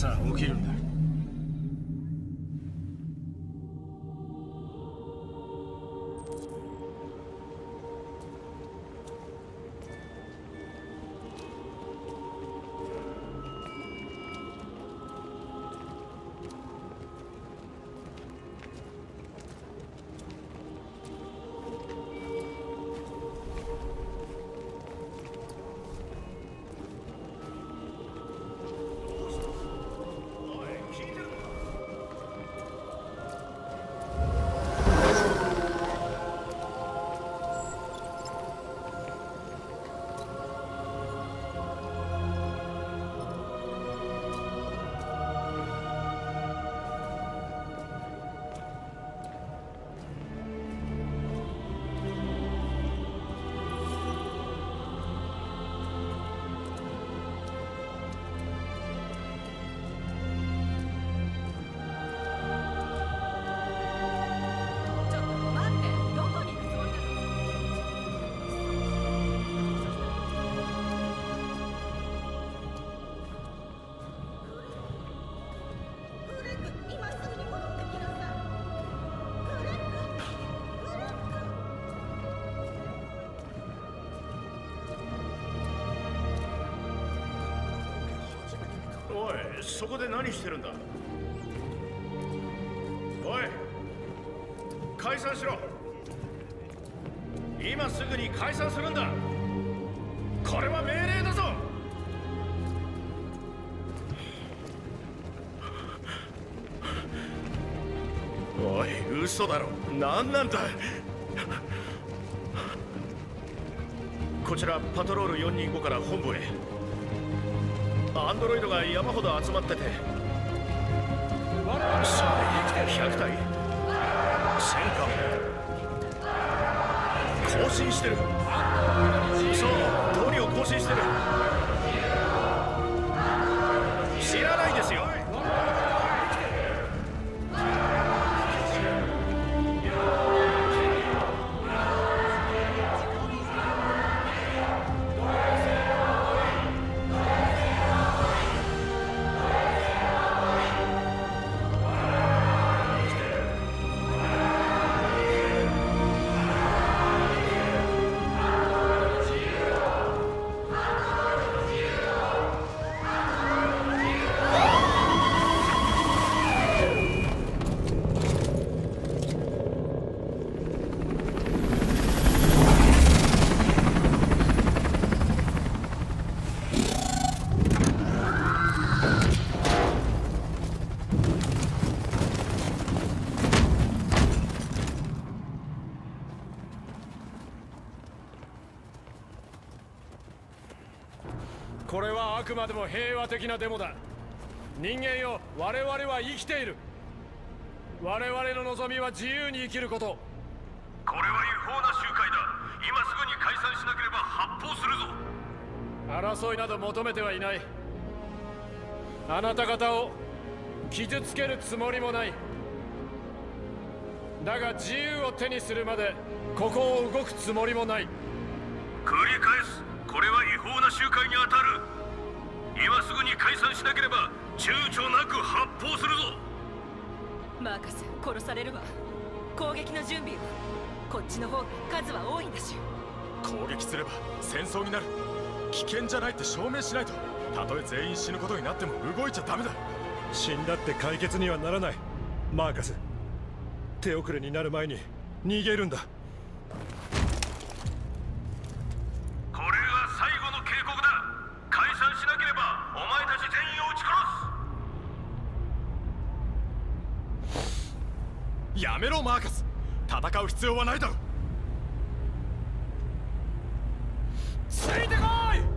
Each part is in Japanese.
さあ起きるんだそこで何してるんだ？おい解散しろ。今すぐに解散するんだ。これは命令だぞ。おい嘘だろ。何なんだ。こちらパトロール425から本部へ。アンドロイドが山ほど集まってて。さあ100体。1000か更新してる。そう通りを更新してる。あくまでも平和的なデモだ。人間よ我々は生きている。我々の望みは自由に生きること。これは違法な集会だ。今すぐに解散しなければ発砲するぞ。争いなど求めてはいない。あなた方を傷つけるつもりもない。だが自由を手にするまでここを動くつもりもない。繰り返す。これは違法な集会に当たる今すぐに解散しなければ躊躇なく発砲するぞ。マーカス殺されるわ。攻撃の準備を。こっちの方が数は多いんだし。攻撃すれば戦争になる。危険じゃないって証明しないと。たとえ全員死ぬことになっても動いちゃダメだ。死んだって解決にはならない。マーカス手遅れになる前に逃げるんだこれが最後の警告だ解散しなければお前たち全員を撃ち殺すやめろマーカス戦う必要はないだろついてこい！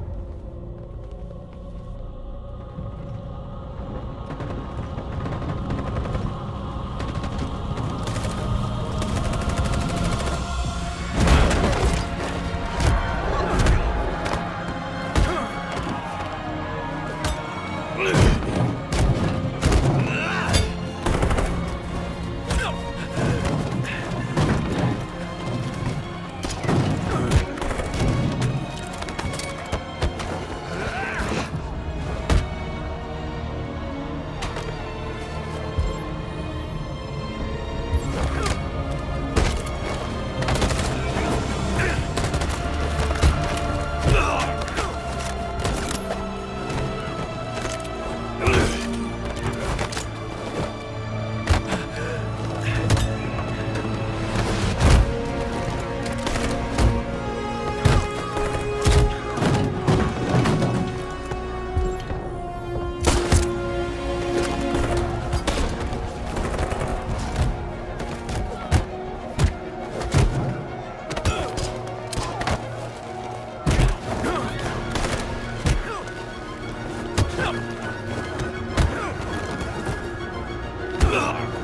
Ugh.